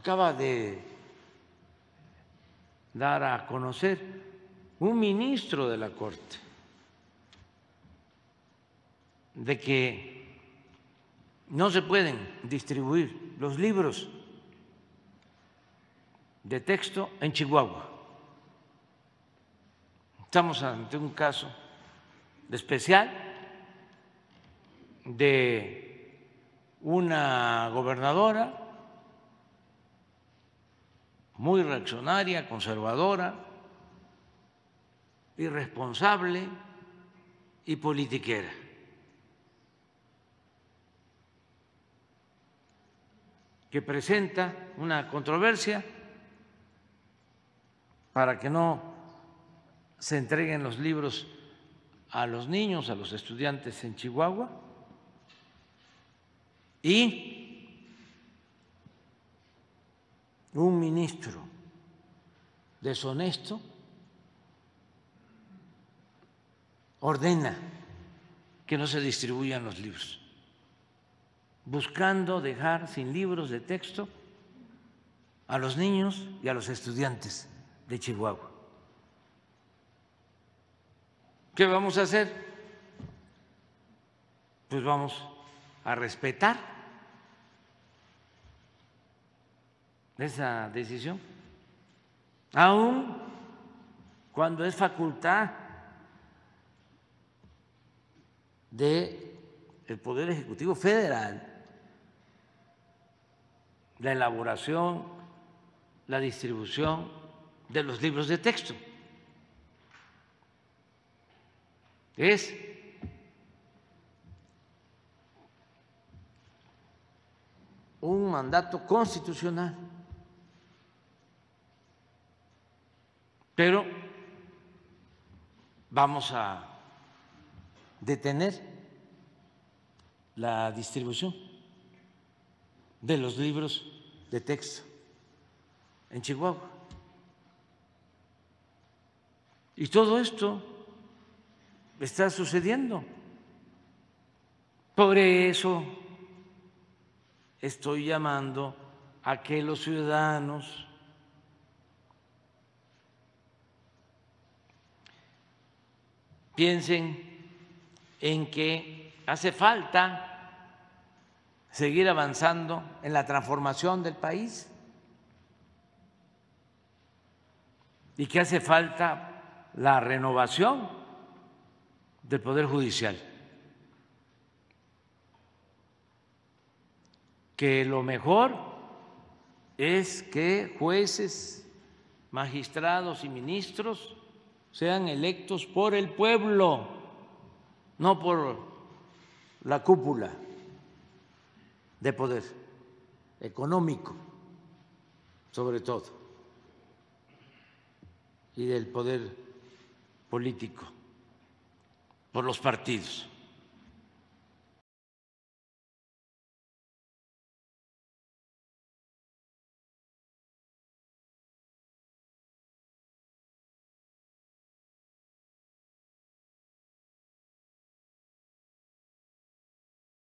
acaba de dar a conocer un ministro de la Corte de que no se pueden distribuir los libros de texto en Chihuahua. Estamos ante un caso especial de una gobernadora muy reaccionaria, conservadora, irresponsable y politiquera. que presenta una controversia para que no se entreguen los libros a los niños, a los estudiantes en Chihuahua, y un ministro deshonesto ordena que no se distribuyan los libros, buscando dejar sin libros de texto a los niños y a los estudiantes de Chihuahua. ¿Qué vamos a hacer? Pues vamos a respetar esa decisión, aun cuando es facultad del Poder Ejecutivo Federal la elaboración, la distribución de los libros de texto. Es un mandato constitucional. Pero vamos a detener la distribución de los libros de texto en Chihuahua. Y todo esto está sucediendo. Por eso estoy llamando a que los ciudadanos piensen en que hace falta seguir avanzando en la transformación del país y que hace falta la renovación del Poder Judicial. Que lo mejor es que jueces, magistrados y ministros sean electos por el pueblo, no por la cúpula de poder económico, sobre todo, y del poder político, por los partidos.